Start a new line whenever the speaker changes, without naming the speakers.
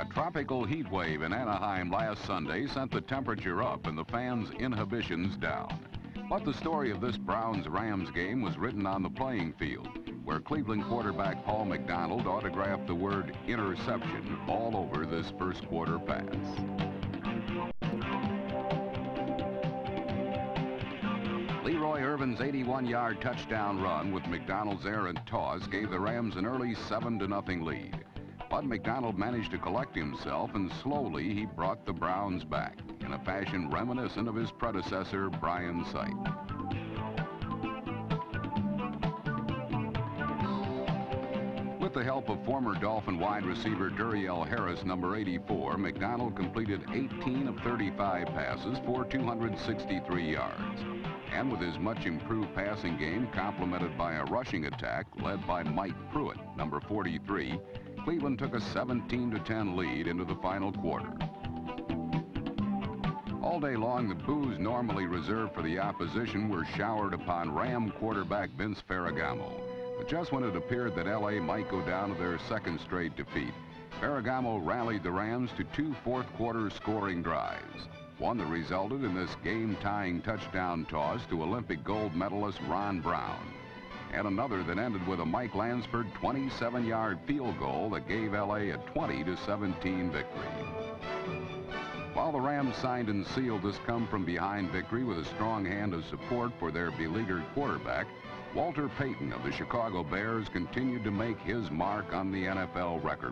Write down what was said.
A tropical heat wave in Anaheim last Sunday sent the temperature up and the fans' inhibitions down. But the story of this Browns-Rams game was written on the playing field, where Cleveland quarterback Paul McDonald autographed the word interception all over this first quarter pass. Leroy Irvin's 81-yard touchdown run with McDonald's errant toss gave the Rams an early 7-0 lead. But McDonald managed to collect himself, and slowly he brought the Browns back in a fashion reminiscent of his predecessor, Brian Sipe. With the help of former Dolphin wide receiver Duriel Harris, number 84, McDonald completed 18 of 35 passes for 263 yards. And with his much improved passing game complemented by a rushing attack led by Mike Pruitt, number 43, Cleveland took a 17-10 lead into the final quarter. All day long, the boos normally reserved for the opposition were showered upon Ram quarterback Vince Ferragamo. But just when it appeared that L.A. might go down to their second straight defeat, Ferragamo rallied the Rams to two fourth-quarter scoring drives one that resulted in this game-tying touchdown toss to Olympic gold medalist Ron Brown, and another that ended with a Mike Lansford 27-yard field goal that gave L.A. a 20-17 victory. While the Rams signed and sealed this come-from-behind victory with a strong hand of support for their beleaguered quarterback, Walter Payton of the Chicago Bears continued to make his mark on the NFL record